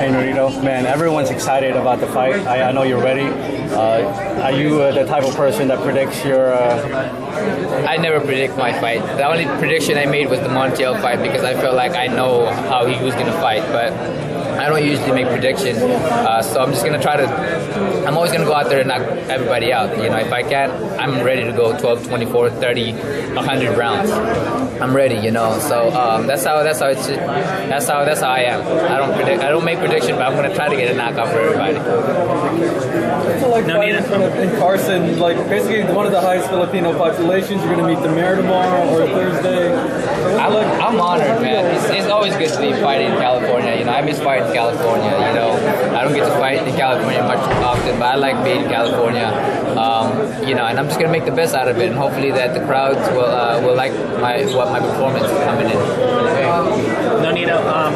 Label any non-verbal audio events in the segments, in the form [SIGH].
Hey Nonito, man, everyone's excited about the fight. I, I know you're ready. Uh, are you uh, the type of person that predicts your? Uh... I never predict my fight. The only prediction I made was the Montiel fight because I felt like I know how he was to fight, but I don't usually make predictions, uh, so I'm just gonna try to. I'm always gonna go out there and knock everybody out. You know, if I can, I'm ready to go 12, 24, 30, 100 rounds. I'm ready. You know, so um, that's how that's how it's that's how that's how I am. I don't predict. I don't make predictions, but I'm gonna try to get a knockout for everybody. It like no, in front of in Carson? Like basically one of the highest Filipino populations. You're gonna meet the mayor tomorrow or Thursday. I'm, I'm honored, man. Always good to be fighting in California. You know, I miss fighting in California. You know, I don't get to fight in California much often, but I like being in California. Um, you know, and I'm just gonna make the best out of it, and hopefully that the crowds will uh, will like my what my performance is coming in. Nonito, um,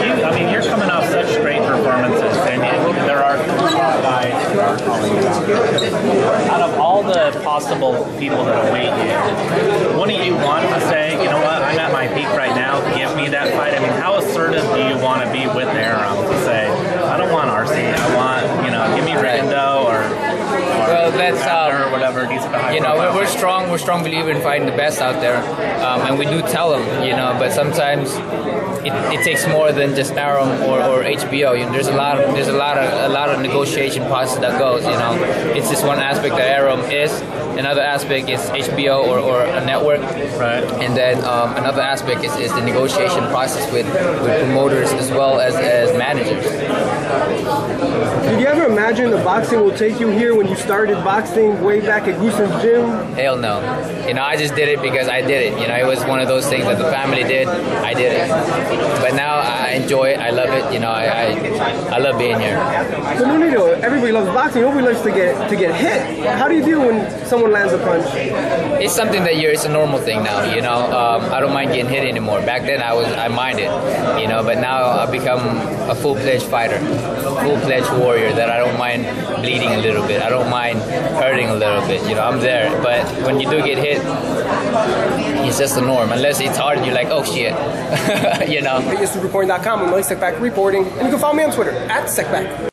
you, I mean, you're coming off such great performances, and there are guys who are calling you out. Out of all the possible people that await you, wouldn't you want to say, you know what, that's or whatever. you know, we're, we're, strong. We're strong believer in fighting the best out there, um, and we do tell them, you know. But sometimes it, it takes more than just Arum or, or HBO. You know, there's a lot of there's a lot of a lot of negotiation process that goes. You know, it's just one aspect that Arum is. Another aspect is HBO or, or a network, right? And then um, another aspect is, is the negotiation process with, with promoters as well as, as managers. Did you ever imagine the boxing will take you here when you started boxing way back at Gooson's gym? Hell no. You know, I just did it because I did it. You know, it was one of those things that the family did. I did it. But now I enjoy it. I love it. You know, I I, I love being here. So no need to. Everybody loves boxing. Nobody likes to get to get hit. How do you feel when someone lands a punch? It's something that you're. It's a normal thing now. You know, um, I don't mind getting hit anymore. Back then, I was I minded. You know, but now I've become a full-fledged fighter, full-fledged warrior. That I don't don't mind bleeding a little bit. I don't mind hurting a little bit. You know, I'm there. But when you do get hit, it's just the norm. Unless it's hard, you're like, oh shit. [LAUGHS] you know. VideoSuperPoint.com. I'm Mike Seckbach reporting, and you can follow me on Twitter at Seckbach.